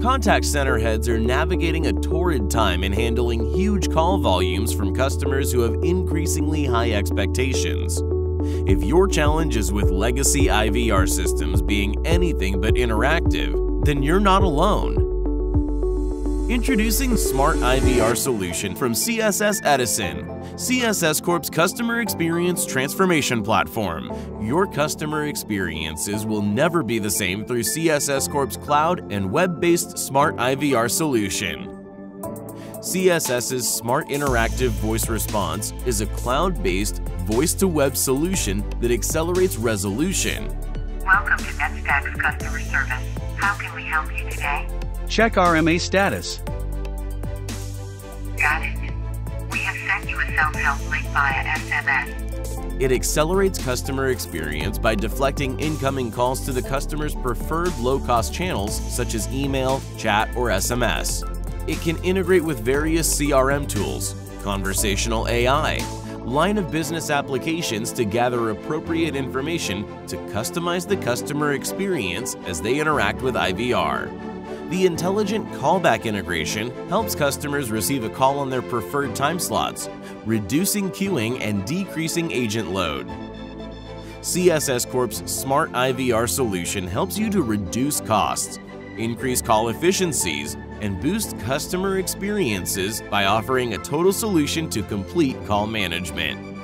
Contact center heads are navigating a torrid time in handling huge call volumes from customers who have increasingly high expectations. If your challenge is with legacy IVR systems being anything but interactive, then you're not alone. Introducing Smart IVR Solution from CSS Edison, CSS Corp's customer experience transformation platform. Your customer experiences will never be the same through CSS Corp's cloud and web-based Smart IVR solution. CSS's Smart Interactive Voice Response is a cloud-based voice-to-web solution that accelerates resolution. Welcome to NetStack's customer service. How can we help you today? Check RMA status. Got it. We have sent you a self-help link via SMS. It accelerates customer experience by deflecting incoming calls to the customer's preferred low-cost channels such as email, chat, or SMS. It can integrate with various CRM tools, conversational AI, line of business applications to gather appropriate information to customize the customer experience as they interact with IVR. The intelligent callback integration helps customers receive a call on their preferred time slots, reducing queuing and decreasing agent load. CSS Corp's Smart IVR solution helps you to reduce costs, increase call efficiencies, and boost customer experiences by offering a total solution to complete call management.